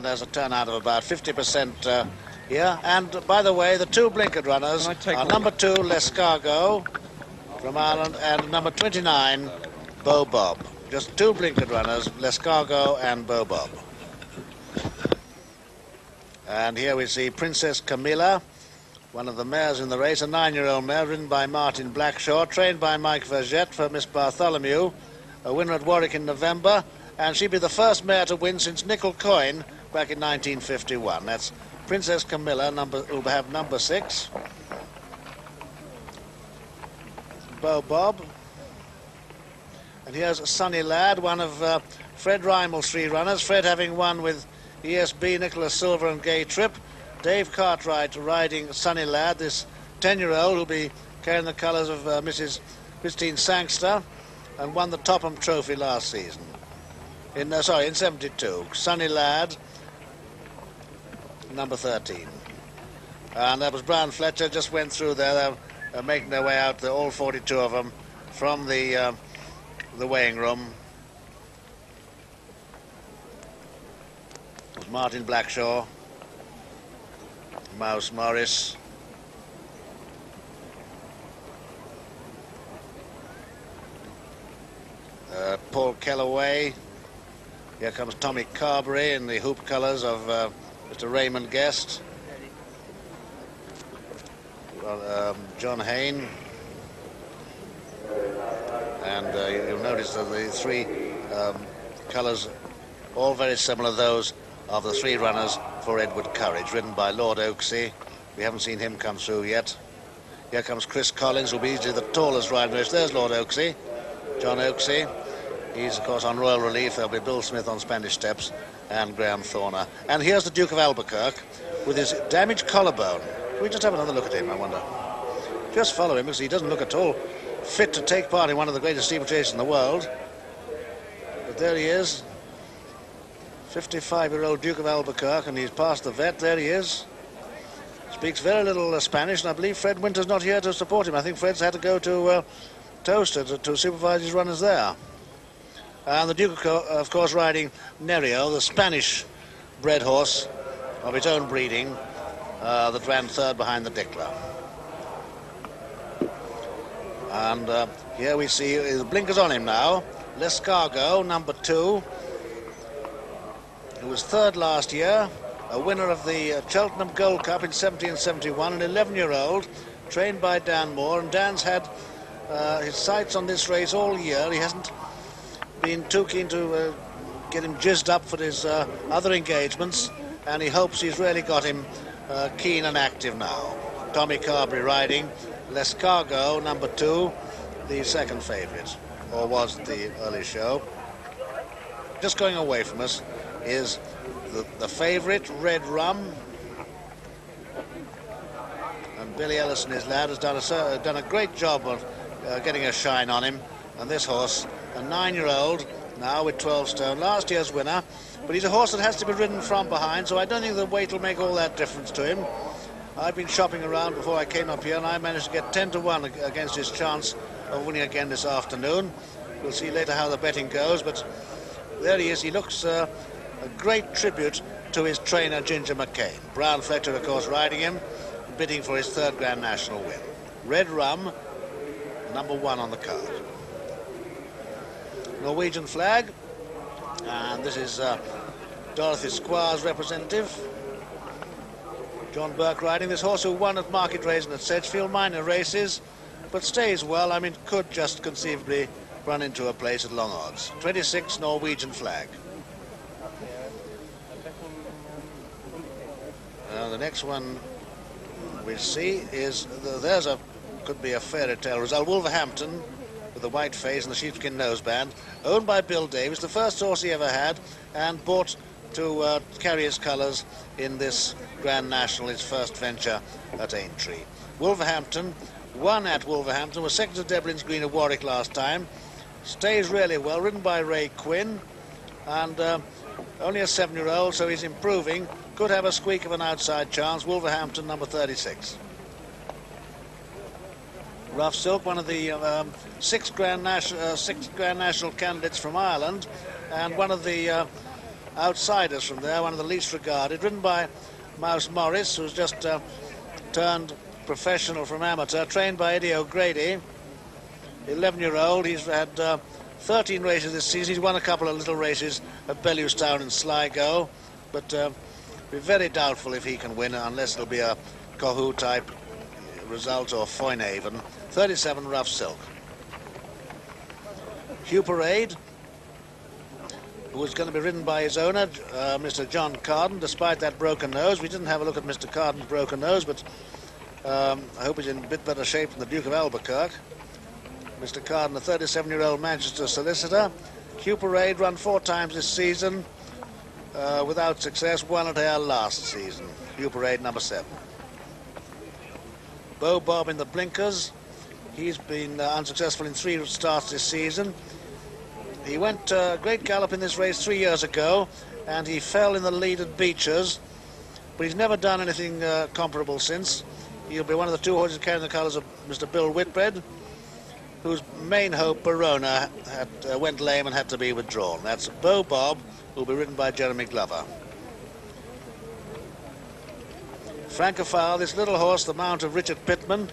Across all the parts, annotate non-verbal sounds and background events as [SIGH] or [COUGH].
And there's a turnout of about 50% uh, here. And by the way, the two blinkered runners are number two, L'Escargot from Ireland, and number 29, Beau Bob. Just two blinkered runners, L'Escargot and Beau Bob. And here we see Princess Camilla, one of the mares in the race, a nine-year-old mare ridden by Martin Blackshaw, trained by Mike Vergette for Miss Bartholomew, a winner at Warwick in November, and she'd be the first mare to win since Nickel Coin back in 1951. That's Princess Camilla, number, who'll have number six. Beau Bob. And here's Sunny Lad, one of uh, Fred Rimell's three runners. Fred having won with ESB, Nicolaus Silver and Gay Trip. Dave Cartwright riding Sunny Lad, this 10-year-old who'll be carrying the colours of uh, Mrs. Christine Sangster and won the Topham Trophy last season. In uh, Sorry, in 72. Sunny Lad, number 13. And that was Brian Fletcher, just went through there. Making their way out, all 42 of them, from the, uh, the weighing room. Was Martin Blackshaw, Mouse Morris, uh, Paul Kelleway. Here comes Tommy Carberry in the hoop colours of uh, Mr. Raymond Guest. Um, John Hayne. And uh, you'll notice that the three um, colours, all very similar, those of the three runners for Edward Courage, ridden by Lord Oaksey. We haven't seen him come through yet. Here comes Chris Collins, who'll be easily the tallest rider. There's Lord Oaksey, John Oaksey. He's, of course, on Royal Relief. There'll be Bill Smith on Spanish Steps and Graham Thorner. And here's the Duke of Albuquerque with his damaged collarbone. we just have another look at him, I wonder? Just follow him because he doesn't look at all fit to take part in one of the greatest steeplechases in the world. But there he is, 55-year-old Duke of Albuquerque, and he's past the vet. There he is. Speaks very little uh, Spanish, and I believe Fred Winter's not here to support him. I think Fred's had to go to uh, Towcester to, to, supervise his runners there. And the Duke, of course, riding Nereo, the Spanish-bred horse of its own breeding, uh, that ran third behind the Dikler. And uh, here we see the blinkers on him now. L'Escargot, number two, who was third last year, a winner of the uh, Cheltenham Gold Cup in 1771, an 11-year-old, trained by Dan Moore, and Dan's had uh, his sights on this race all year. He hasn't been too keen to uh, get him jizzed up for his uh, other engagements, and he hopes he's really got him uh, keen and active now. Tommy Carberry riding, L'Escargot, number two, the second favourite, or was the early show. Just going away from us, is the, the favourite, Red Rum. And Billy Ellison, his lad, has done a, done a great job of uh, getting a shine on him. And this horse, a nine-year-old, now with 12 stone, last year's winner. But he's a horse that has to be ridden from behind, so I don't think the weight will make all that difference to him. I've been shopping around before I came up here, and I managed to get 10 to 1 against his chance of winning again this afternoon. We'll see later how the betting goes, but there he is. He looks uh, a great tribute to his trainer, Ginger McCain. Brian Fletcher, of course, riding him, bidding for his third Grand National win. Red Rum, number one on the card. Norwegian flag, and this is uh, Dorothy Squires' representative. John Burke riding this horse who won at Market Rasen at Sedgefield, minor races, but stays well. I mean, could just conceivably run into a place at long odds. 26 Norwegian flag. The next one we see is there's a could be a fairy tale result. Wolverhampton with the white face and the sheepskin noseband, owned by Bill Davis, the first horse he ever had, and bought to uh, carry his colours in this Grand National, his first venture at Aintree. Wolverhampton won at Wolverhampton, was second to Deblin's Green at Warwick last time, stays really well, ridden by Ray Quinn, and uh, only a seven-year-old, so he's improving could have a squeak of an outside chance. Wolverhampton, number 36. Rough Silk, one of the um, six, Grand National, uh, six Grand National candidates from Ireland, and one of the uh, outsiders from there, one of the least regarded, ridden by Mouse Morris, who's just uh, turned professional from amateur, trained by Eddie O'Grady, 11-year-old. He's had uh, 13 races this season. He's won a couple of little races at Bellewstown and Sligo, but uh, be very doubtful if he can win unless it'll be a Caughoo type result or Foinavon. 37 rough silk. Huperade, who was going to be ridden by his owner, uh, Mr. John Carden, despite that broken nose. We didn't have a look at Mr. Carden's broken nose, but um, I hope he's in a bit better shape than the Duke of Albuquerque. Mr. Carden, a 37-year-old Manchester solicitor. Huperade run four times this season uh, without success. Won at Ayr last season. Huperade number seven. Beau Bob in the blinkers. He's been uh, unsuccessful in three starts this season. He went uh, great gallop in this race three years ago, and he fell in the lead at Becher's, but he's never done anything uh, comparable since. He'll be one of the two horses carrying the colours of Mr. Bill Whitbread, whose main hope, Barona, had, uh, went lame and had to be withdrawn. That's Beau Bob, who'll be ridden by Jeremy Glover. Francophile, this little horse, the mount of Richard Pitman.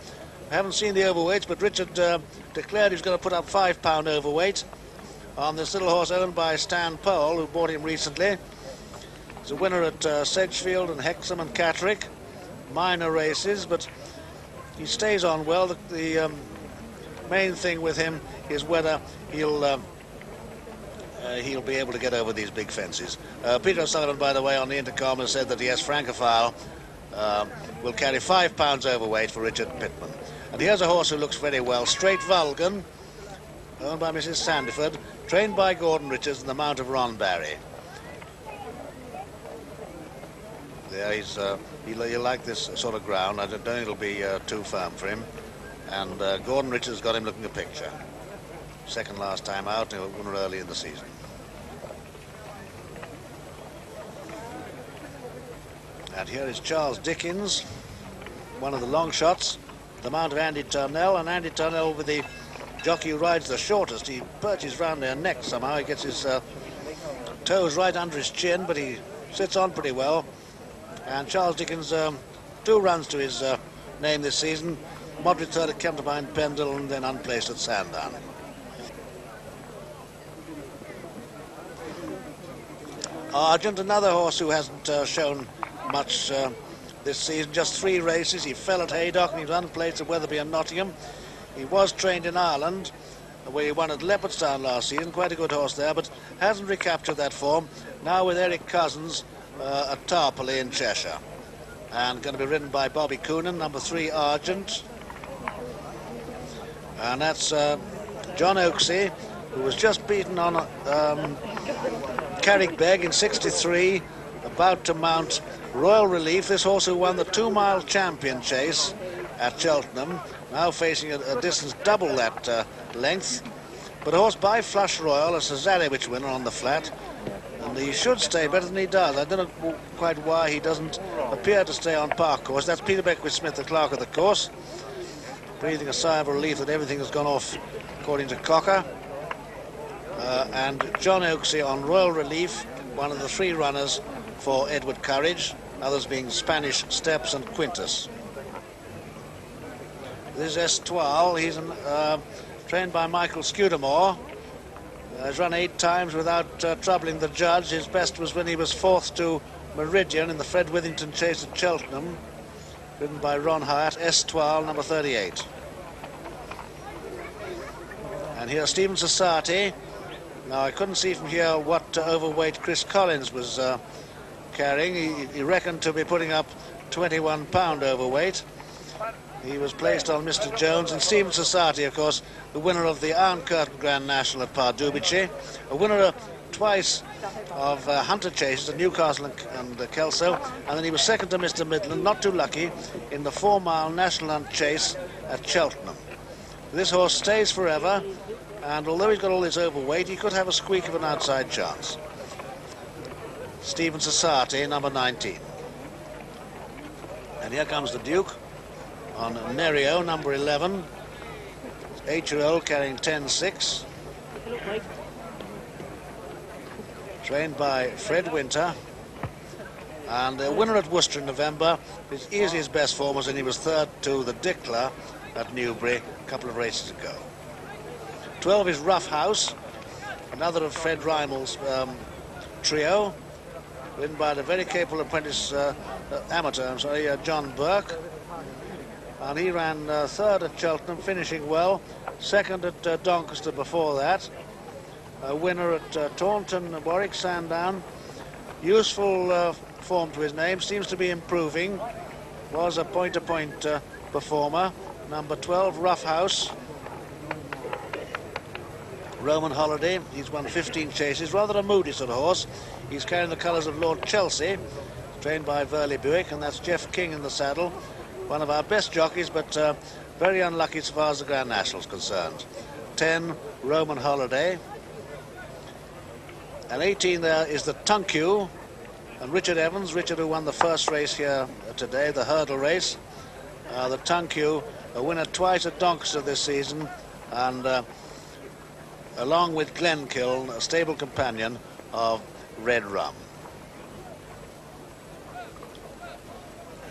I haven't seen the overweights, but Richard uh, declared he's going to put up five pound overweight on this little horse owned by Stan Powell, who bought him recently. He's a winner at uh, Sedgefield and Hexham and Catterick, minor races, but he stays on well. The, the um, main thing with him is whether he'll um, uh, he'll be able to get over these big fences. Uh, Peter O'Sullivan, by the way, on the intercom has said that yes, Francophile um, will carry five pounds overweight for Richard Pitman. And here's a horse who looks very well, Straight Vulcan, owned by Mrs. Sandiford, trained by Gordon Richards in the Mount of Ron Barry. There he's, uh, he'll, he'll, like this sort of ground. I don't think it'll be uh, too firm for him. And uh, Gordon Richards got him looking a picture. Second last time out, and he won early in the season. And here is Charles Dickens, one of the long shots, the mount of Andy Turnell, and Andy Turnell with the jockey who rides the shortest. He perches round their neck somehow. He gets his uh, toes right under his chin, but he sits on pretty well. And Charles Dickens, um, two runs to his uh, name this season. Moderate third at Kempton behind Pendil and then unplaced at Sandown. Argent, another horse who hasn't uh, shown much uh, this season, just three races. He fell at Haydock and he was unplaced at Wetherby and Nottingham. He was trained in Ireland, where he won at Leopardstown last season. Quite a good horse there, but hasn't recaptured that form. Now with Eric Cousins uh, at Tarporley in Cheshire. And going to be ridden by Bobby Coonan, number three, Argent. And that's uh, John Oaksey, who was just beaten on um, Carrickbeg in 63, about to mount Royal Relief. This horse who won the two-mile champion chase at Cheltenham, now facing a, a distance double that uh, length. But a horse by Flush Royal, a Cesarewitch winner on the flat, and he should stay better than he does. I don't know quite why he doesn't appear to stay on park course. That's Peter Beckwith Smith, the clerk of the course, breathing a sigh of relief that everything has gone off according to Cocker. Uh, and John Oaksey on Royal Relief, one of the three runners for Edward Courage, others being Spanish Steps and Quintus. This is Estoile. He's an, uh, trained by Michael Scudamore. Uh, has run eight times without uh, troubling the judge. His best was when he was fourth to Meridian in the Fred Withington chase at Cheltenham, ridden by Ron Hyatt, Estoile, number 38. And here's Stephen Society. Now, I couldn't see from here what uh, overweight Chris Collins was uh, carrying. He, he, reckoned to be putting up 21 pound overweight. He was placed on Mr. Jones and Stephen Society, of course, the winner of the Iron Curtain Grand National at Pardubice, a winner twice of uh, Hunter Chases at Newcastle and, and uh, Kelso, and then he was second to Mr. Midland, not too lucky, in the four-mile National Hunt Chase at Cheltenham. This horse stays forever, and although he's got all this overweight, he could have a squeak of an outside chance. Stephen Society, number 19. And here comes the Duke on Nereo, number 11. Eight-year-old carrying 10-6. trained by Fred Winter. And the winner at Worcester in November. His easiest best form was when he was third to the Dikler at Newbury a couple of races ago. 12 is Rough House, another of Fred Rimell's um, trio, ridden by the very capable apprentice uh, uh, amateur, I'm sorry, uh, John Burke. And he ran uh, third at Cheltenham, finishing well. Second at Doncaster before that. A winner at Taunton, Warwick Sandown. Useful form to his name, seems to be improving. Was a point-to-point -point, performer. Number 12, Rough House. Roman Holiday. He's won 15 chases. Rather a moody sort of horse. He's carrying the colours of Lord Chelsea, trained by Verly Bewicke, and that's Jeff King in the saddle. One of our best jockeys, but uh, very unlucky as far as the Grand National is concerned. 10, Roman Holiday. And 18 there is the Tunku. And Richard Evans, Richard who won the first race here today, the hurdle race. Uh, the Tunku, a winner twice at Doncaster this season. And uh, along with Glenkiln, a stable companion of Red Rum.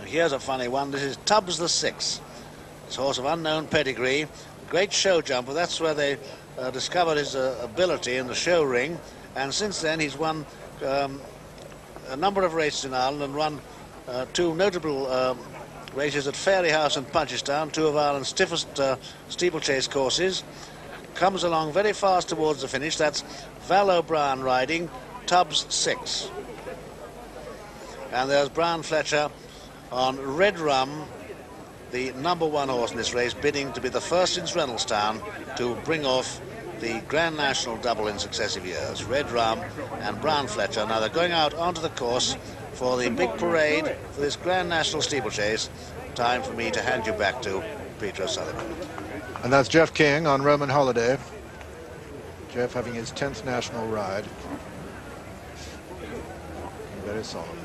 Here's a funny one. This is Tubbs the Six. This horse of unknown pedigree. Great show jumper. That's where they uh, discovered his uh, ability in the show ring. And since then, he's won um, a number of races in Ireland and run uh, two notable um, races at Fairyhouse and Punchestown, two of Ireland's stiffest uh, steeplechase courses comes along very fast towards the finish. That's Val O'Brien riding, Tubbs 6. And there's Brian Fletcher on Red Rum, the number one horse in this race, bidding to be the first in Reynoldstown to bring off the Grand National double in successive years. Red Rum and Brian Fletcher. Now they're going out onto the course for the big parade for this Grand National steeplechase. Time for me to hand you back to Peter O'Sullivan. And that's Jeff King on Roman Holiday. Jeff having his 10th national ride. Very solemn.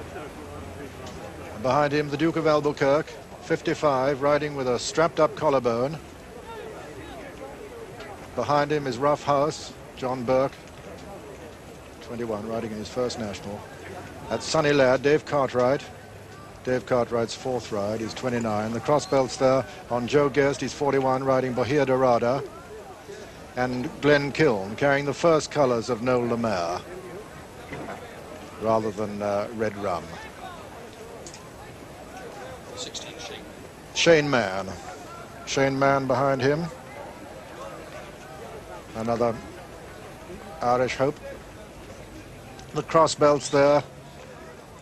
And behind him, the Duke of Albuquerque, 55, riding with a strapped-up collarbone. Behind him is Rough House, John Burke, 21, riding in his first national. That's Sunny Lad, Dave Cartwright, Dave Cartwright's fourth ride. He's 29. The cross belts there on Joe Guest. He's 41, riding Bahia Dorada. And Glenkiln, carrying the first colours of Noel le Mare rather than uh, Red Rum. 16 Shane. Shane Mann. Shane Mann behind him. Another Irish hope. The cross belts there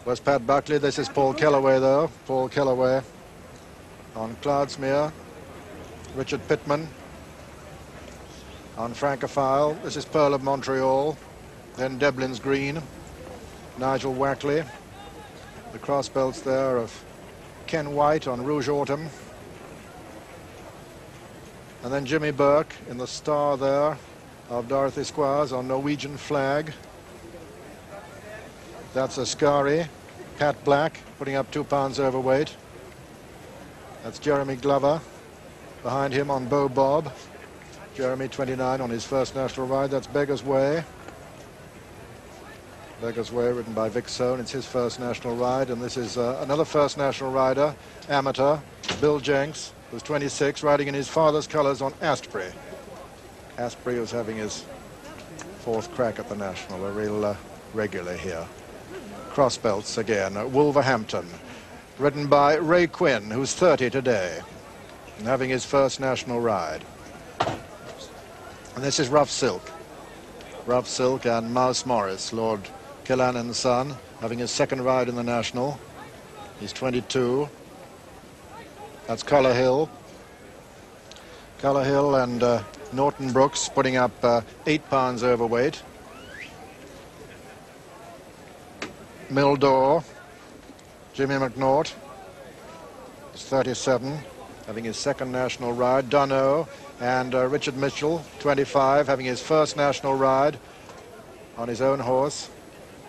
was Pat Buckley. This is Paul Kelleway, though. Paul Kelleway on Cloudsmere. Richard Pitman on Francophile. This is Pearl of Montreal. Then Deblin's Green. Nigel Wakley. The cross belts there of Ken White on Rouge Autumn. And then Jimmy Burke in the star there of Dorothy Squires on Norwegian flag. That's Ascari. Pat Black, putting up two pounds overweight. That's Jeremy Glover. Behind him on Beau Bob. Jeremy, 29, on his first national ride. That's Beggar's Way. Beggar's Way, ridden by Vic Soane. It's his first national ride. And this is uh, another first national rider, amateur, Bill Jenks, who's 26, riding in his father's colours on Astbury. Astbury was having his fourth crack at the national, a real uh, regular here cross belts again. Wolverhampton, ridden by Ray Quinn, who's 30 today, and having his first national ride. And this is Rough Silk. Rough Silk and Mouse Morris, Lord Killanin's son, having his second ride in the national. He's 22. That's Collar Hill. Collar Hill and uh, Norton Brooks putting up uh, eight pounds overweight. Mildor, Jimmy McNaught, is 37, having his second national ride. Dunno and uh, Richard Mitchell, 25, having his first national ride on his own horse.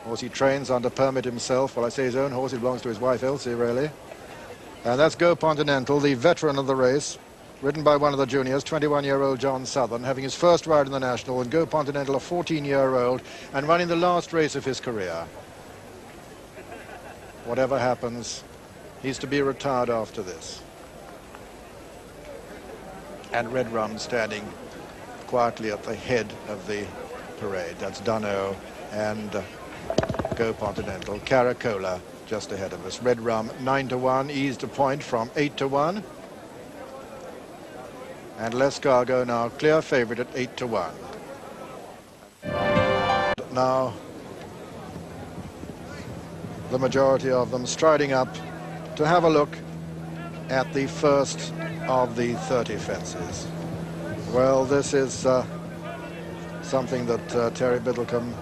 Horse he trains under permit himself. Well, I say his own horse, he belongs to his wife Elsie, really. And that's Go Continental, the veteran of the race, ridden by one of the juniors, 21-year-old John Southern, having his first ride in the National, and Go Continental, a 14-year-old, and running the last race of his career. Whatever happens, he's to be retired after this. And Red Rum standing quietly at the head of the parade. That's Dunno and Go Continental. Caracola just ahead of us. Red Rum 9 to 1, eased a point from 8 to 1. And L'Escargot now clear favourite at 8 to 1. Now the majority of them striding up to have a look at the first of the 30 fences. Well, this is uh, something that uh, Terry Biddlecombe,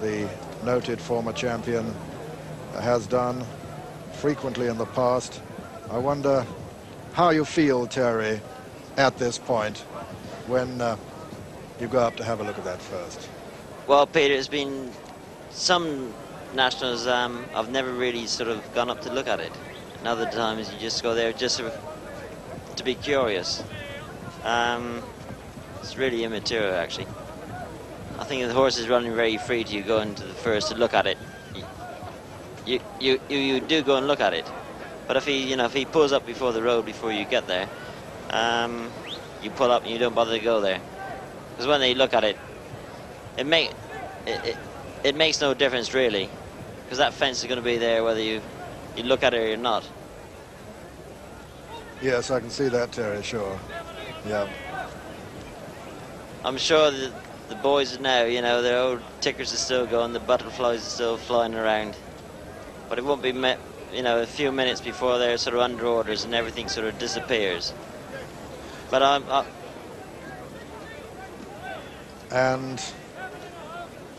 the noted former champion, has done frequently in the past. I wonder how you feel, Terry, at this point when uh, you go up to have a look at that first. Well, Peter, it's been some nationals um, I've never really sort of gone up to look at it. And other times you just go there just sort of to be curious. Um, it's really immaterial, actually. Think the horse is running very free to you go into the first to look at it. You, you, you, you do go and look at it. But if he, you know, if he pulls up before the road before you get there, um, you pull up and you don't bother to go there. Because when they look at it, it, make, it, it, it makes no difference really. Because that fence is going to be there whether you, you look at it or not. Yes, I can see that, Terry, sure. Yeah. I'm sure that the boys now, you know, their old tickers are still going, the butterflies are still flying around. But it won't be, met, you know, a few minutes before they're sort of under orders and everything sort of disappears. But I'm... I... And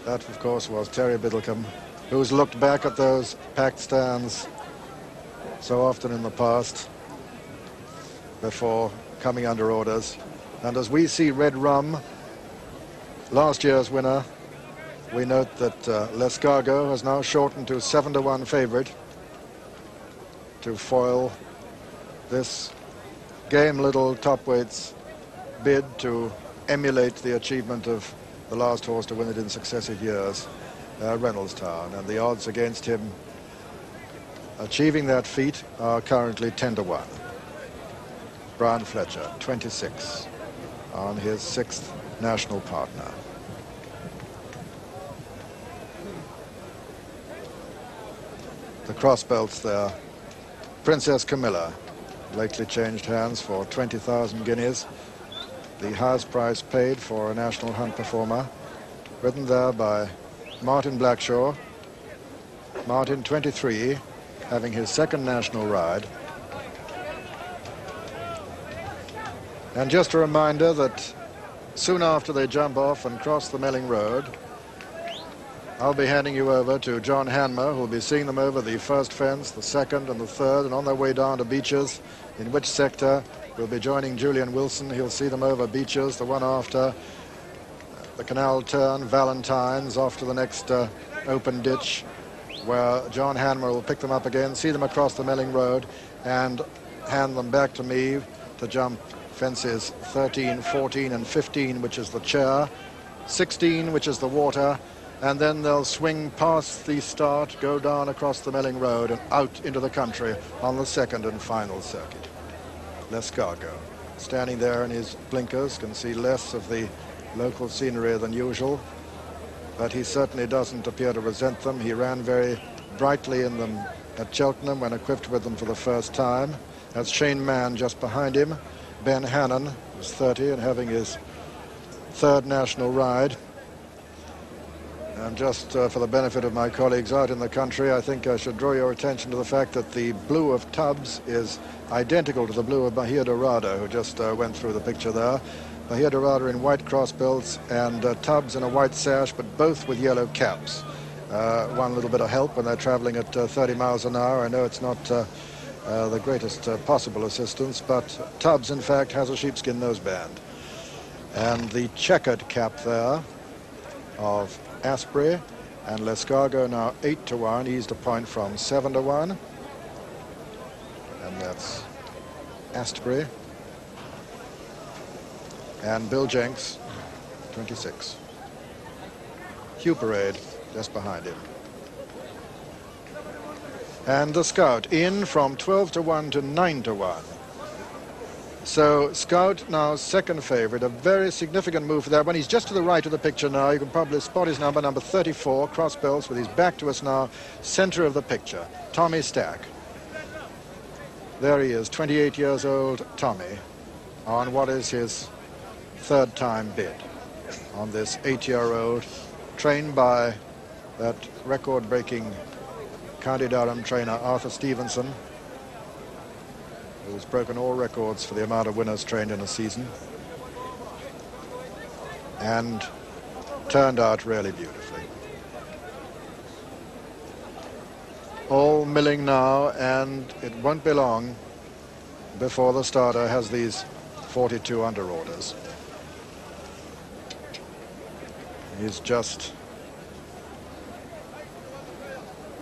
that, of course, was Terry Biddlecombe, who's looked back at those packed stands so often in the past before coming under orders. And as we see Red Rum, last year's winner, we note that uh, L'Escargot has now shortened to 7 to 1 favorite to foil this game little top weights bid to emulate the achievement of the last horse to win it in successive years, uh, Reynoldstown. And the odds against him achieving that feat are currently 10 to 1. Brian Fletcher, 26, on his sixth national partner. The cross belts there. Princess Camilla, lately changed hands for 20,000 guineas. The highest price paid for a national hunt performer. Ridden there by Martin Blackshaw. Martin, 23, having his second national ride. And just a reminder that soon after they jump off and cross the Melling Road, I'll be handing you over to John Hanmer, who'll be seeing them over the first fence, the second and the third, and on their way down to Becher's, in which sector we'll be joining Julian Wilson. He'll see them over Becher's, the one after the canal turn, Valentine's, off to the next uh, open ditch, where John Hanmer will pick them up again, see them across the Melling Road, and hand them back to me to jump fences 13, 14 and 15, which is the chair, 16, which is the water, and then they'll swing past the start, go down across the Melling Road and out into the country on the second and final circuit. L'Escargot, standing there in his blinkers, can see less of the local scenery than usual, but he certainly doesn't appear to resent them. He ran very brightly in them at Cheltenham when equipped with them for the first time. That's Shane Mann just behind him. Ben Hannon, who's 30 and having his third national ride. And just uh, for the benefit of my colleagues out in the country, I think I should draw your attention to the fact that the blue of Tubbs is identical to the blue of Bahia Dorada, who just uh, went through the picture there. Bahia Dorada in white cross belts and uh, Tubbs in a white sash, but both with yellow caps. Uh, one little bit of help when they're traveling at uh, 30 miles an hour. I know it's not uh, the greatest uh, possible assistance, but Tubbs, in fact, has a sheepskin noseband. And the checkered cap there of Astbury and L'Escargot now 8 to 1, eased a point from 7 to 1. And that's Astbury. And Bill Jenks, 26. Huperade just behind him. And the Scout in from 12 to 1 to 9 to 1. So Scout now second favourite, a very significant move for that one. He's just to the right of the picture now. You can probably spot his number, number 34, cross belts with his back to us now, centre of the picture. Tommy Stack. There he is, 28 years old, Tommy, on what is his third time bid on this eight-year-old, trained by that record-breaking County Durham trainer Arthur Stephenson, who's broken all records for the amount of winners trained in a season and turned out really beautifully. All milling now and it won't be long before the starter has these 42 under orders. He's just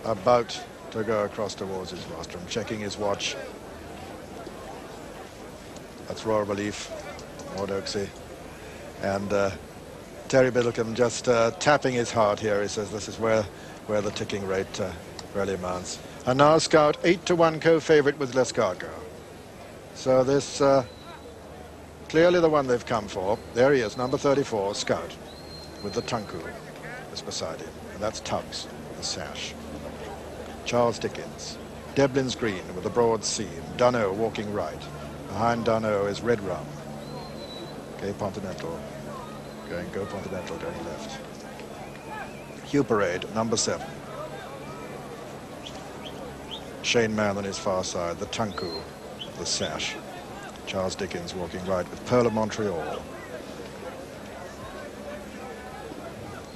about to go across towards his rostrum, checking his watch that's Royal Relief, Lord Oaksey. And uh, Terry Biddlecombe just uh, tapping his heart here. He says this is where, where the ticking rate uh, really mounts. And now Scout 8 to 1 co-favorite with L'Escargot. So this uh, clearly the one they've come for. There he is, number 34, Scout, with the Tunku just beside him. And that's Tubbs, the sash. Charles Dickens. Deblin's Green with a broad seam. Dunno walking right. Behind Dunno is Red Rum. Gay Continental. Going Go Continental going left. Huperade, number seven. Shane Mann on his far side, the Tunku, the Sash. Charles Dickens walking right with Pearl of Montreal.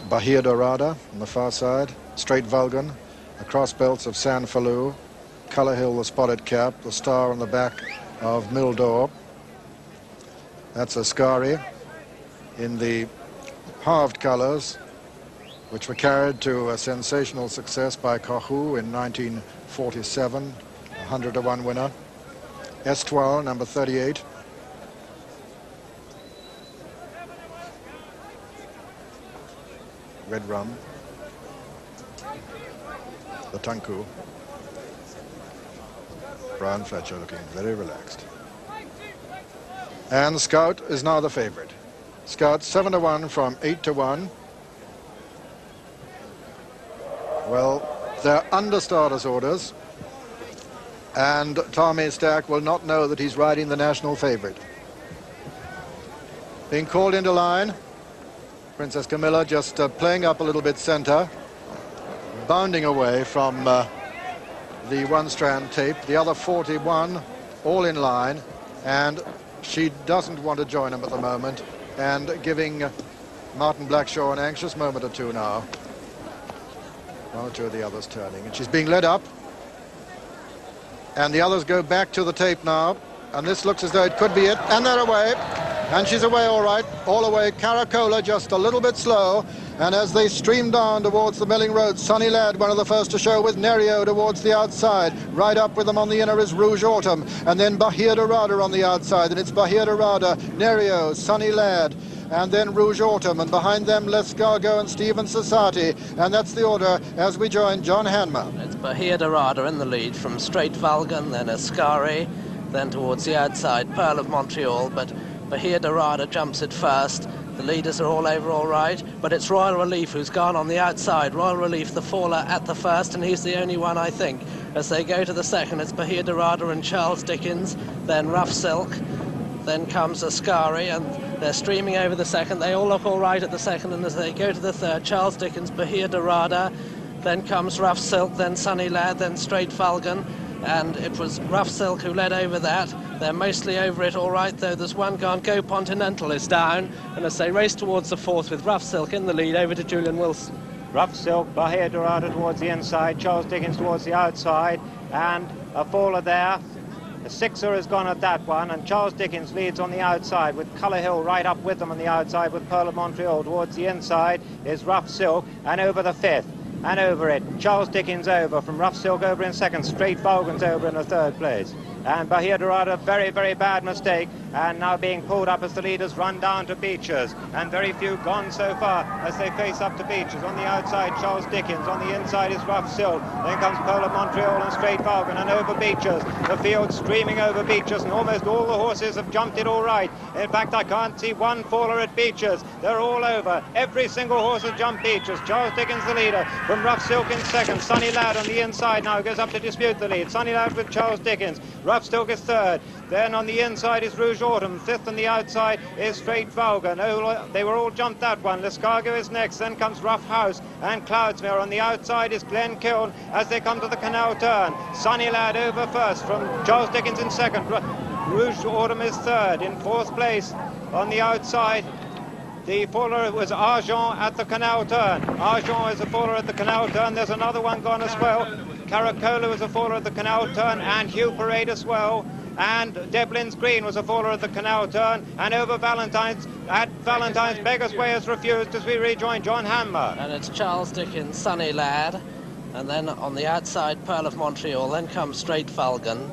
Bahia Dorada on the far side, Straight Vulcan, the cross belts of San Falou, Colour Hill, the spotted cap, the star on the back of Mildor. That's Ascari in the halved colours, which were carried to a sensational success by Caughoo in 1947, 100 to 1 winner. Estoile, number 38. Red Rum. The Tunku. Brian Fletcher looking very relaxed. And Scout is now the favorite. Scout 7 to 1 from 8 to 1. Well, they're under starters orders. And Tommy Stack will not know that he's riding the national favorite. Being called into line. Princess Camilla just uh, playing up a little bit center. Bounding away from uh, the one strand tape, the other 41 all in line, and she doesn't want to join him at the moment, and giving Martin Blackshaw an anxious moment or two now. One or two of the others turning, and she's being led up. And the others go back to the tape now, and this looks as though it could be it, and they're away. And she's away all right, all away. Caracola just a little bit slow. And as they stream down towards the Melling Road, Sunny Lad, one of the first to show with Nereo towards the outside. Right up with them on the inner is Rouge Autumn. And then Bahia Dorada on the outside. And it's Bahia Dorada, Nereo, Sunny Lad and then Rouge Autumn, and behind them L'Escargot and Stephen Society. And that's the order as we join John Hanmer. It's Bahia Dorada in the lead from Straight Vulcan, then Ascari, then towards the outside, Pearl of Montreal, but Bahia Dorada jumps it first. The leaders are all over all right, but it's Royal Relief who's gone on the outside. Royal Relief, the faller at the first, and he's the only one, I think. As they go to the second, it's Bahia Dorada and Charles Dickens, then Rough Silk, then comes Ascari, and they're streaming over the second. They all look all right at the second, and as they go to the third, Charles Dickens, Bahia Dorada, then comes Rough Silk, then Sunny Lad, then Straight Vulcan, and it was Rough Silk who led over that. They're mostly over it all right, though there's one gone. Go Continental is down, and as they race towards the fourth with Rough Silk in the lead, over to Julian Wilson. Rough Silk, Bahia Dorada towards the inside, Charles Dickens towards the outside, and a faller there. The sixer has gone at that one, and Charles Dickens leads on the outside with Colour Hill right up with them on the outside with Pearl of Montreal. Towards the inside is Rough Silk, and over the fifth and over it. Charles Dickens over from Rough Silk over in second. Straight Vulcan's over in the third place. And Bahia Dorada, very, very bad mistake. And now being pulled up as the leaders run down to Becher's. And very few gone so far as they face up to Becher's. On the outside, Charles Dickens. On the inside is Rough Silk. Then comes of Montreal and Straight Vulcan and over Becher's. The field streaming over Becher's and almost all the horses have jumped it all right. In fact, I can't see one faller at Becher's. They're all over. Every single horse has jumped Becher's. Charles Dickens the leader from Rough Silk in second. Sunny Lad on the inside now goes up to dispute the lead. Sunny Lad with Charles Dickens. Rough Silk is third. Then on the inside is Rouge Autumn. Fifth on the outside is Straight Vulcan. Oh, they were all jumped that one. L'Escargot is next. Then comes Rough House and Cloudsmere. On the outside is Glenkiln as they come to the canal turn. Sunny Lad over first from Charles Dickens in second. Rouge Autumn is third. In fourth place on the outside the faller was Argent at the canal turn. Argent is a faller at the canal turn. There's another one gone as well. Caracola was a faller at the canal turn, and Huperade as well. And Deblin's Green was a faller at the canal turn, and over Valentine's at Valentine's Beggar's Way has refused as we rejoin John Hanmer. And it's Charles Dickens, Sunny Lad, and then on the outside Pearl of Montreal. Then comes Straight Vulcan,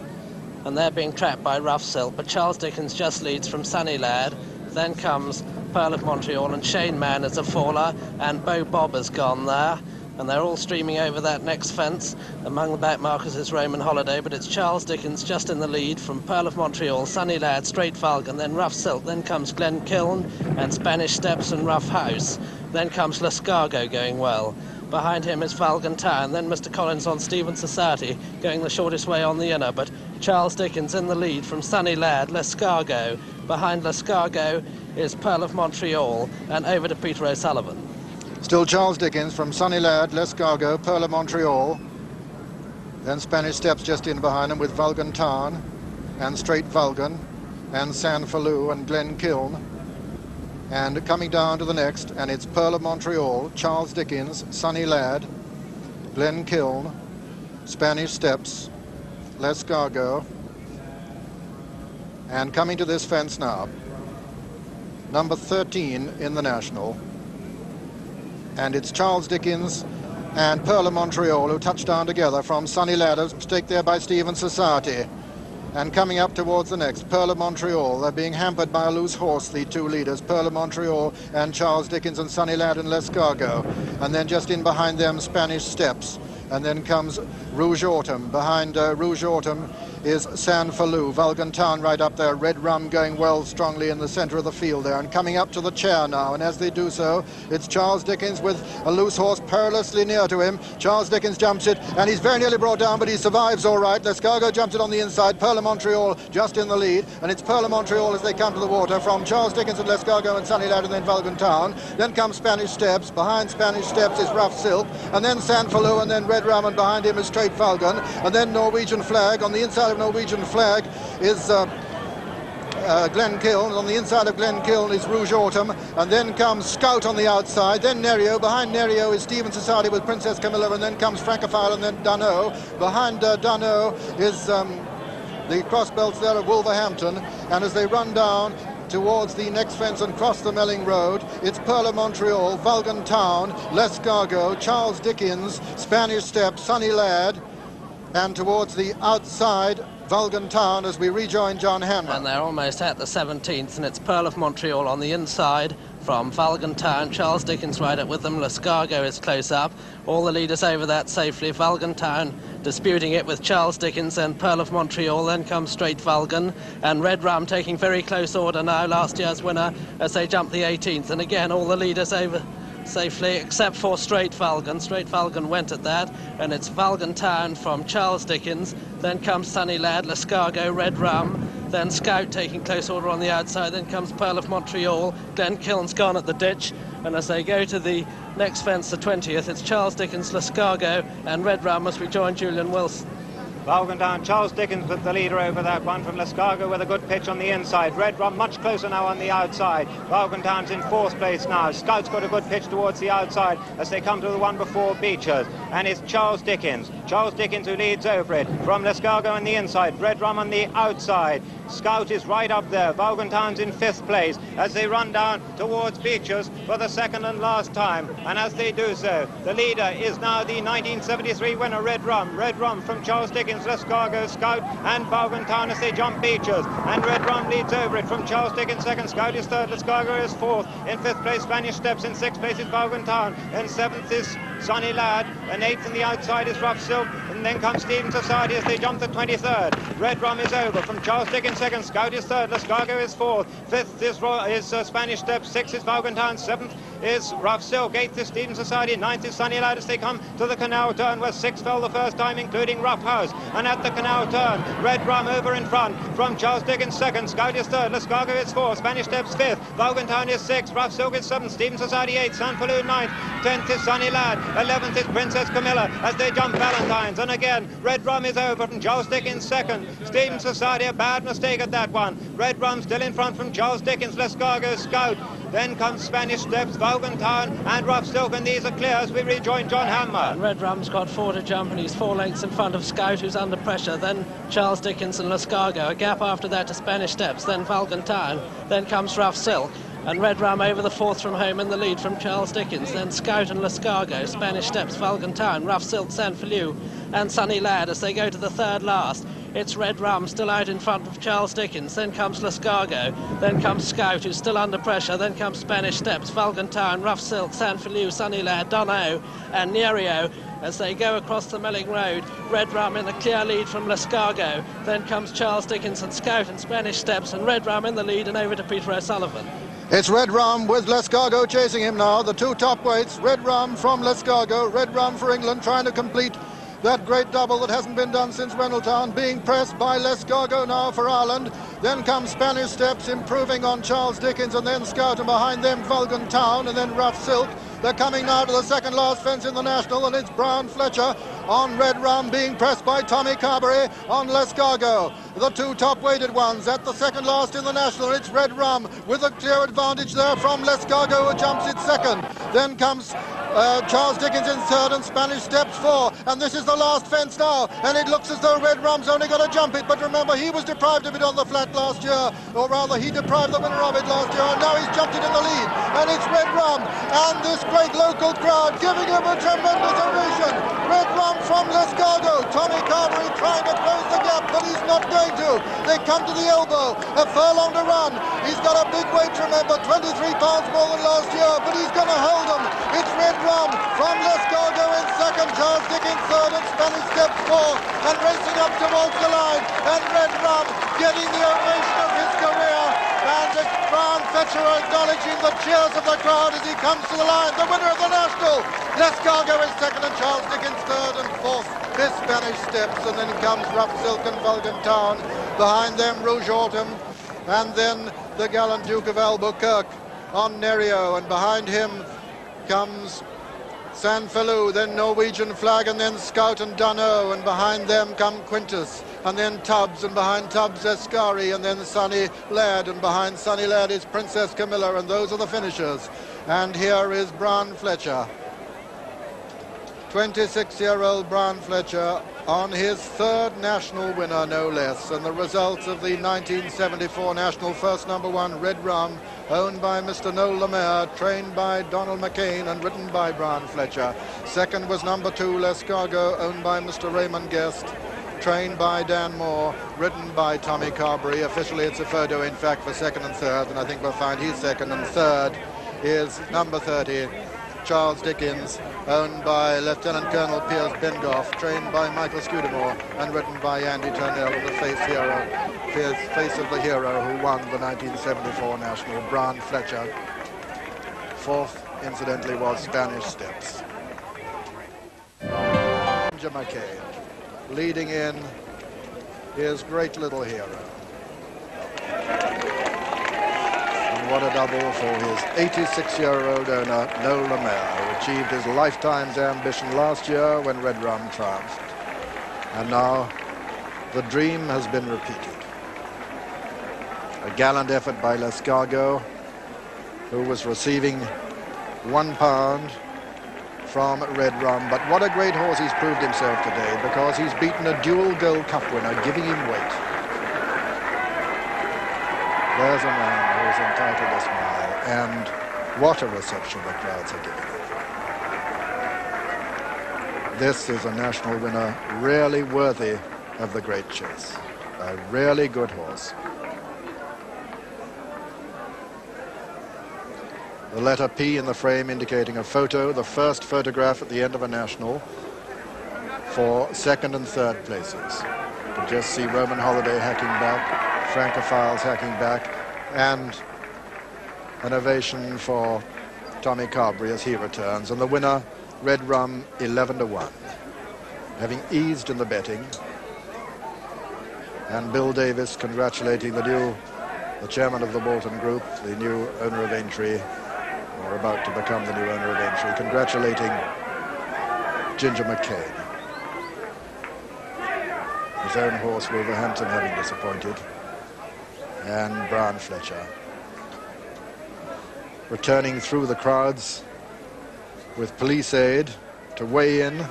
and they're being trapped by Rough Silk. But Charles Dickens just leads from Sunny Lad. Then comes Pearl of Montreal, and Shane Man is a faller, and Beau Bob has gone there and they're all streaming over that next fence. Among the back markers is Roman Holiday, but it's Charles Dickens just in the lead from Pearl of Montreal, Sunny Lad, Straight Vulcan, then Rough Silk, then comes Glenkiln and Spanish Steps and Rough House. Then comes L'Escargot going well. Behind him is Falcon then Mr. Collins on Stephen Society, going the shortest way on the inner, but Charles Dickens in the lead from Sunny Lad, L'Escargot. Behind L'Escargot is Pearl of Montreal, and over to Peter O'Sullivan. Still Charles Dickens from Sunny Lad, L'Escargot, Pearl of Montreal. Then Spanish Steps just in behind him with Vulcan Tarn and Straight Vulcan and San Falou and Glenkiln. And coming down to the next, and it's Pearl of Montreal, Charles Dickens, Sunny Lad, Glen Kiln, Spanish Steps, L'Escargot. And coming to this fence now, number 13 in the National, and it's Charles Dickens and Pearl of Montreal who touch down together from Sunny Ladders, mistake there by Stephen Society. And coming up towards the next, Pearl of Montreal. They're being hampered by a loose horse, the two leaders, Pearl of Montreal and Charles Dickens and Sunny Lad and L'Escargot. And then just in behind them, Spanish Steps. And then comes Rouge Autumn. Behind uh, Rouge Autumn is San Falou. Vulcan Town right up there. Red Rum going well strongly in the centre of the field there. And coming up to the chair now. And as they do so, it's Charles Dickens with a loose horse perilously near to him. Charles Dickens jumps it and he's very nearly brought down, but he survives all right. L'Escargot jumps it on the inside. Pearl of Montreal just in the lead. And it's Pearl of Montreal as they come to the water from Charles Dickens and L'Escargot and Sunny Lad and then Vulcan Town. Then comes Spanish Steps. Behind Spanish Steps is Rough Silk. And then San Falou and then Red And behind him is Trade Falcon. And then Norwegian Flag on the inside of Norwegian flag is uh, uh, Glenkiln. On the inside of Glenkiln is Rouge Autumn. And then comes Scout on the outside. Then Nereo. Behind Nereo is Stephen Society with Princess Camilla. And then comes Francophile and then Dano. Behind uh, Dano is um, the cross belts there of Wolverhampton. And as they run down, towards the next fence and cross the Melling Road. It's Pearl of Montreal, Vulcan Town, L'Escargot, Charles Dickens, Spanish Step, Sunny Lad, and towards the outside Vulcan Town as we rejoin John Hanmer. And they're almost at the 17th, and it's Pearl of Montreal on the inside from Vulcan Town. Charles Dickens right up with them. L'Escargot is close up. All the leaders over that safely. Vulcan Town disputing it with Charles Dickens and Pearl of Montreal. Then comes Straight Vulcan and Red Rum taking very close order now. Last year's winner as they jump the 18th. And again, all the leaders over safely, except for Straight Vulcan. Straight Vulcan went at that, and it's Vulcan Town from Charles Dickens. Then comes Sunny Lad, L'Escargot, Red Rum. Then Scout taking close order on the outside. Then comes Pearl of Montreal. Glenkiln's gone at the ditch. And as they go to the next fence, the 20th, it's Charles Dickens, L'Escargot, and Red Rum as we join Julian Wilson. Vulcan Town, Charles Dickens with the leader over that one from L'Escargot with a good pitch on the inside. Red Rum much closer now on the outside. Vulcan Town's in fourth place now. Scout's got a good pitch towards the outside as they come to the one before Becher's. And it's Charles Dickens. Charles Dickens who leads over it from L'Escargot on the inside. Red Rum on the outside. Scout is right up there. Vaughan in fifth place as they run down towards Becher's for the second and last time. And as they do so, the leader is now the 1973 winner, Red Rum. Red Rum from Charles Dickens, L'Escargot, Scout, and Vaughan as they jump Becher's. And Red Rum leads over it from Charles Dickens, second. Scout is third. L'Escargot is fourth. In fifth place, Spanish Steps. In sixth place is Vaughan Town. In seventh is Sunny Lad. And eighth in the outside is Rough Silk. And then comes Stephen Society as they jump the 23rd. Red Rum is over from Charles Dickens, second. Scout is third. L'Escargot is fourth. Fifth is, is uh, Spanish Steps. Sixth is Town. Seventh is Rough Silk. Eighth is Stephen Society. Ninth is Sunny Lad as they come to the canal turn where six fell the first time, including Rough House. And at the canal turn, Red Rum over in front from Charles Dickens, second. Scout is third. L'Escargot is fourth. Spanish Steps fifth. Town is sixth. Rough Silk is seventh. Stephen Society eighth. San Feliu ninth. Tenth is Sunny Lad. Eleventh is Princess Camilla as they jump Valentine's. And again, Red Rum is over from Charles Dickens second. Stephen Society, a bad mistake at that one. Red Rum still in front from Charles Dickens. L'Escargot Scout. Then comes Spanish Steps, Vulgan and Rough Silk, and these are clear as we rejoin John Hanmer. And Red Rum's got four to jump, and he's four lengths in front of Scout, who's under pressure. Then Charles Dickens and L'Escargot. A gap after that to Spanish Steps, then Vulgan Then comes Rough Silk. And Red Rum over the fourth from home in the lead from Charles Dickens. Then Scout and L'Escargot, Spanish Steps, Vulgan Town, Rough Silk, San Feliu, and Sunny Lad as they go to the third last. It's Red Rum still out in front of Charles Dickens. Then comes L'Escargot. Then comes Scout, who's still under pressure. Then comes Spanish Steps, Vulgan Town, Rough Silk, San Feliu, Sunny Lad, Dono, and Nereo as they go across the Melling Road. Red Rum in the clear lead from L'Escargot. Then comes Charles Dickens and Scout and Spanish Steps, and Red Rum in the lead and over to Peter O'Sullevan. It's Red Rum with L'Escargot chasing him now. The two top weights, Red Rum from L'Escargot, Red Rum for England, trying to complete that great double that hasn't been done since Reynoldstown, being pressed by L'Escargot now for Ireland. Then comes Spanish Steps, improving on Charles Dickens, and then Scout, and behind them Vulgan Town, and then Rough Silk. They're coming now to the second last fence in the National, and it's Brian Fletcher on Red Rum being pressed by Tommy Carberry on L'Escargot. The two top-weighted ones at the second last in the National. It's Red Rum with a clear advantage there from L'Escargot who jumps it second. Then comes uh, Charles Dickens in third and Spanish Steps four. And this is the last fence now. And it looks as though Red Rum's only going to jump it. But remember, he was deprived of it on the flat last year. Or rather, he deprived the winner of it last year. And now he's jumped it in the lead. And it's Red Rum. And this great local crowd giving him a tremendous ovation. Red Rum from L'Escargot. Tommy Carberry trying to close the gap, but he's not going to. They come to the elbow. A furlong to run. He's got a big weight, remember, 23 pounds more than last year. But he's going to hold them. It's Red Rum from L'Escargot in second, Charles Dickens third, and Spanish Steps fourth, and racing up towards the line, and Red Rum getting the ovation of his career, and Brian Fletcher acknowledging the cheers of the crowd as he comes to the line, the winner of the National. L'Escargot is second, and Charles Dickens third, and fourth this Spanish Steps, and then comes Rough Silk and Vulgan Town. Behind them, Rouge Autumn, and then the gallant Duke of Albuquerque on Nereo, and behind him comes San Feliu, then Norwegian Flag, and then Scout and Dunno, and behind them come Quintus, and then Tubbs, and behind Tubbs Escari, and then Sunny Lad, and behind Sunny Lad is Princess Camilla, and those are the finishers. And here is Brian Fletcher. 26-year-old Brian Fletcher on his third national winner, no less, and the results of the 1974 national first number one Red Rum, owned by Mr. Noel le Mare, trained by Donald McCain and written by Brian Fletcher. Second was number two L'Escargot, owned by Mr. Raymond Guest, trained by Dan Moore, written by Tommy Carberry. Officially, it's a photo, in fact, for second and third, and I think we'll find he's second and third is number 30, Charles Dickens, owned by Lieutenant Colonel Piers Bengough, trained by Michael Scudamore, and written by Andy Turnell, the face hero, face of the hero who won the 1974 National, Brian Fletcher. Fourth, incidentally, was Spanish Steps. McCain, leading in his great little hero. What a double for his 86-year-old owner, Noel le Mare, who achieved his lifetime's ambition last year when Red Rum triumphed. And now the dream has been repeated. A gallant effort by L'Escargot, who was receiving one pound from Red Rum. But what a great horse he's proved himself today because he's beaten a dual Gold Cup winner, giving him weight. There's a man who is entitled to smile, and what a reception the crowds are giving it. This is a national winner, really worthy of the great chase. A really good horse. The letter P in the frame indicating a photo, the first photograph at the end of a national for second and third places. You can just see Roman Holiday hacking back, Francophiles hacking back, and an ovation for Tommy Carberry as he returns. And the winner, Red Rum, 11 to 1. Having eased in the betting. And Bill Davis congratulating the new, the chairman of the Bolton Group, the new owner of Aintree, or about to become the new owner of Aintree, congratulating Ginger McCain. His own horse, Wolverhampton, having disappointed, and Brian Fletcher. Returning through the crowds with police aid to weigh in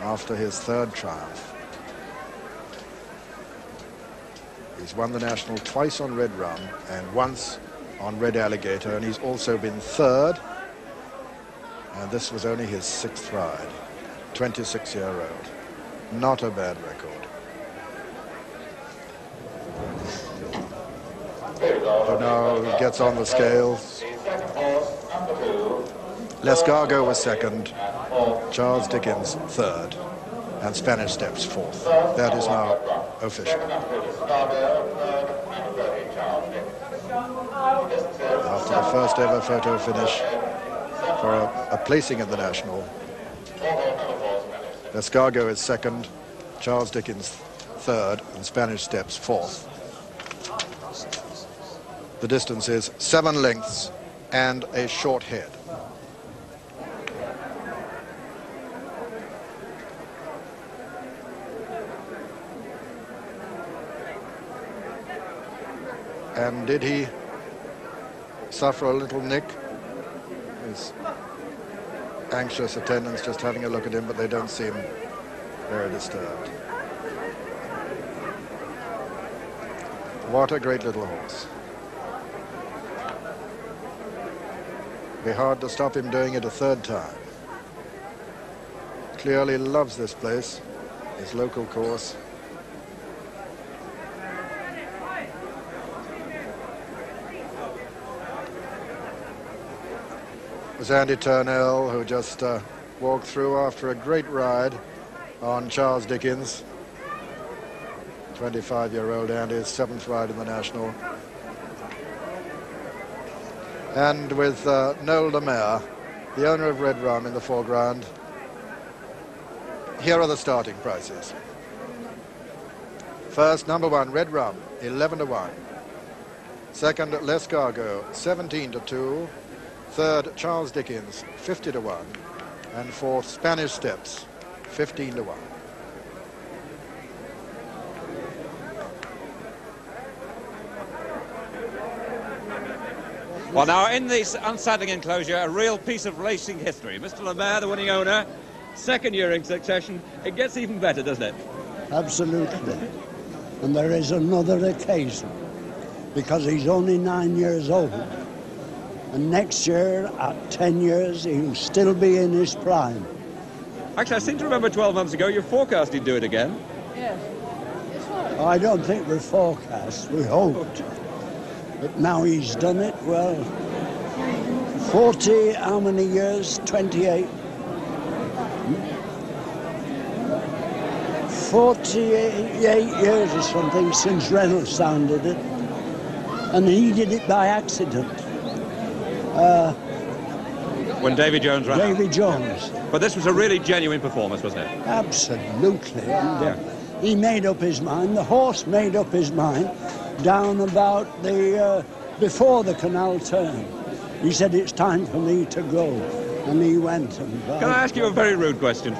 after his third triumph. He's won the national twice on Red Rum and once on Red Alligator, and he's also been third. And this was only his sixth ride, 26-year-old. Not a bad record. So now gets on the scales. L'Escargot was second, Charles Dickens third, and Spanish Steps fourth. That is now official. After the first ever photo finish for a, a placing in the National, L'Escargot is second, Charles Dickens third, and Spanish Steps fourth. The distance is seven lengths and a short head. And did he suffer a little nick? His anxious attendants just having a look at him, but they don't seem very disturbed. What a great little horse. Be hard to stop him doing it a third time. Clearly loves this place, his local course. was Andy Turnell, who just uh, walked through after a great ride on Charles Dickens. 25-year-old Andy's seventh ride in the National. And with uh, Noel le Mare, the owner of Red Rum in the foreground. Here are the starting prices. First, number one, Red Rum, 11 to 1. Second, L'Escargot, 17 to 2. Third, Charles Dickens, 50 to 1. And fourth, Spanish Steps, 15 to 1. Well, now, in this unsaddling enclosure, a real piece of racing history. Mr. le Mare, the winning owner, second year in succession. It gets even better, doesn't it? Absolutely. And there is another occasion because he's only nine years old. And next year, at 10 years, he'll still be in his prime. Actually, I seem to remember 12 months ago you forecast he'd do it again. Yes. I don't think we forecast, we hoped. But now he's done it, well, 40, how many years? 28. 48 years or something since Reynolds sounded it. And he did it by accident. Uh, When David Jones ran. out. Davy Jones. But this was a really genuine performance, wasn't it? Absolutely. And, uh, Yeah. He made up his mind, the horse made up his mind down about the, uh, before the canal turn. He said, it's time for me to go. And he went and Can I ask you a very rude question?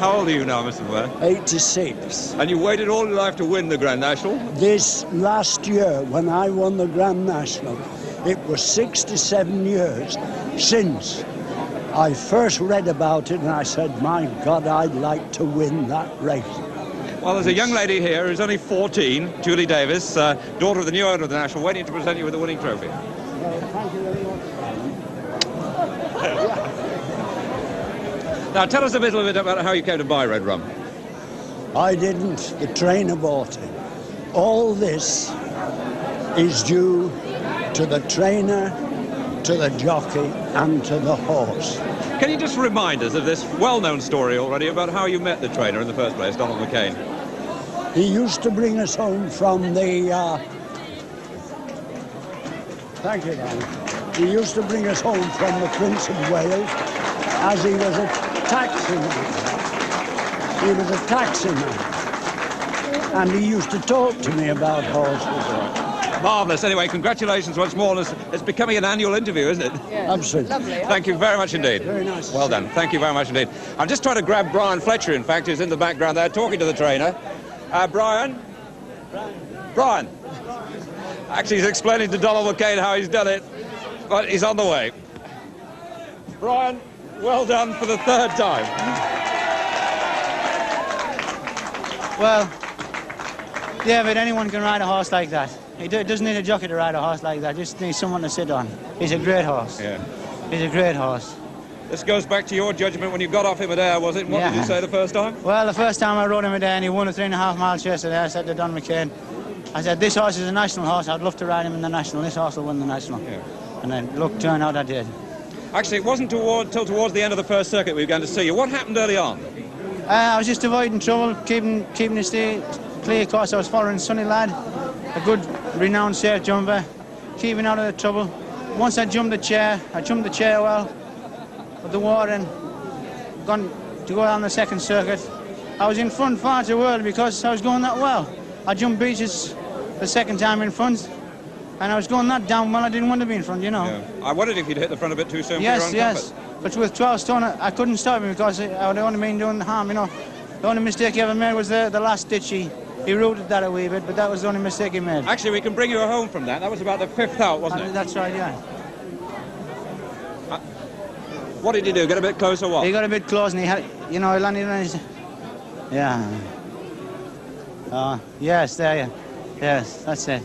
How old are you now, Mr. le Mare? 86. And you waited all your life to win the Grand National? This last year, when I won the Grand National, it was 67 years since I first read about it and I said, my God, I'd like to win that race. Well, there's a young lady here who's only 14, Julie Davis, uh, daughter of the new owner of the National, waiting to present you with the winning trophy. Thank you very much, Now, tell us a little bit about how you came to buy Red Rum. I didn't. The trainer bought it. All this is due to the trainer, to the jockey, and to the horse. Can you just remind us of this well-known story already about how you met the trainer in the first place, Donald McCain? He used to bring us home from the. Uh... Thank you, Dan. He used to bring us home from the Prince of Wales as he was a taxi man. He was a taxi man. And he used to talk to me about horses. Marvellous. Anyway, congratulations once more. It's, it's becoming an annual interview, isn't it? Absolutely. Lovely. Thank you very much indeed. Very nice Well done. Thank you very much indeed. I'm just trying to grab Brian Fletcher, in fact, who's in the background there, talking to the trainer. Uh, Brian? Brian? Actually, he's explaining to Donald McCain how he's done it, but he's on the way. Brian, well done for the third time. Well, yeah, but anyone can ride a horse like that. He doesn't need a jockey to ride a horse like that. Just needs someone to sit on. He's a great horse. Yeah. He's a great horse. This goes back to your judgment when you got off him at Ayr, was it? What did you say the first time? Well, the first time I rode him a day and he won a three and a half mile chase today, I said to Don McCain, I said, this horse is a national horse. I'd love to ride him in the national. This horse will win the national. Yeah. And then, look, turn out I did. Actually, it wasn't toward, till towards the end of the first circuit we began to see you. What happened early on? Uh, I was just avoiding trouble, keeping keeping the stay clear course. I was following Sunny Lad, a good, renowned safe jumper, keeping out of the trouble. Once I jumped the chair, I jumped the chair well, the water and gone to go down the second circuit. I was in front far too early because I was going that well. I jumped Becher's the second time in front, and I was going that down well. I didn't want to be in front, you know. Yeah. I wondered if you'd hit the front a bit too soon Yes, yes. comfort. But with 12 stone, I I couldn't stop him because I would only been doing harm, you know. The only mistake he ever made was the, the last ditch. He, he rooted that a wee bit, but that was the only mistake he made. Actually, we can bring you home from that. That was about the fifth out, wasn't Uh, it? That's right, yeah. What did you do? Get a bit closer, what? He got a bit close and he had, you know, he landed on his. Yeah. Uh, yes, there, yeah. Yes, that's it.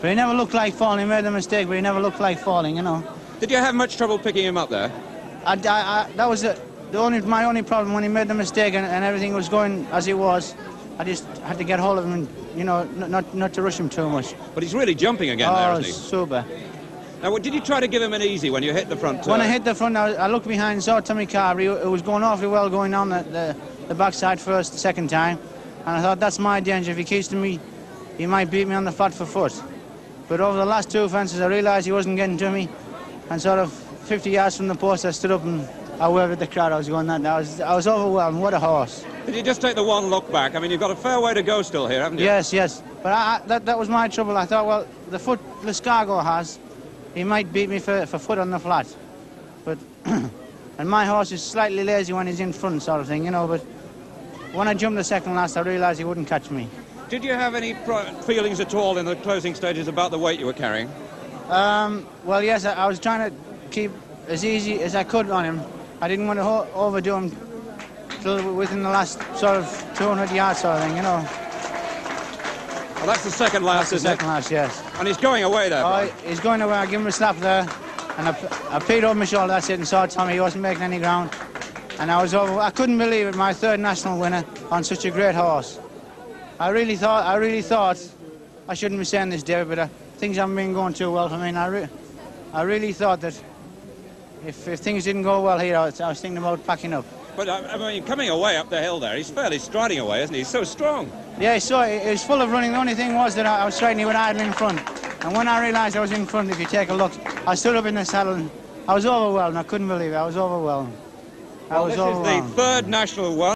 But he never looked like falling. He made the mistake, but he never looked like falling, you know. Did you have much trouble picking him up there? I, I, I, that was the, the only, my only problem when he made the mistake and, and everything was going as it was. I just had to get hold of him and, you know, not, not, not to rush him too much. But he's really jumping again oh, isn't he? super. Now, did you try to give him an easy when you hit the front? When uh, I hit the front, I, I looked behind, saw Tommy Carberry. It was going awfully well going on the, the, the backside first, the second time. And I thought, that's my danger. If he keeps to me, he might beat me on the flat for foot. But over the last two fences, I realised he wasn't getting to me. And sort of 50 yards from the post, I stood up and I waved at the crowd. I was going that. I was, I was overwhelmed. What a horse. Did you just take the one look back? I mean, you've got a fair way to go still here, haven't you? Yes, yes. But I, I, that, that was my trouble. I thought, well, the foot L'Escargot has, he might beat me for, for foot on the flat. But, [CLEARS THROAT] and my horse is slightly lazy when he's in front, sort of thing, you know. But when I jumped the second last, I realised he wouldn't catch me. Did you have any feelings at all in the closing stages about the weight you were carrying? Um, well, yes, I, I was trying to keep as easy as I could on him. I didn't want to ho- overdo him till within the last sort of 200 yards, sort of thing, you know. Well, that's the second last, The isn't second last, yes. And he's going away there. Oh, Brian. he's going away. I give him a slap there, and I, I peed over my shoulder. That's it, and saw Tommy. He wasn't making any ground, and I was over. I couldn't believe it. My third national winner on such a great horse. I really thought. I really thought. I shouldn't be saying this, David, but uh, things haven't been going too well for me. And I, re- I really thought that if, if things didn't go well here, I was, I was thinking about packing up. But uh, I mean, coming away up the hill there, he's fairly striding away, isn't he? He's so strong. Yeah, so it it was full of running. The only thing was that I, I was striking with idle in front. And when I realised I was in front, if you take a look, I stood up in the saddle and I was overwhelmed. I couldn't believe it. I was overwhelmed. I Well, was this is the third national one.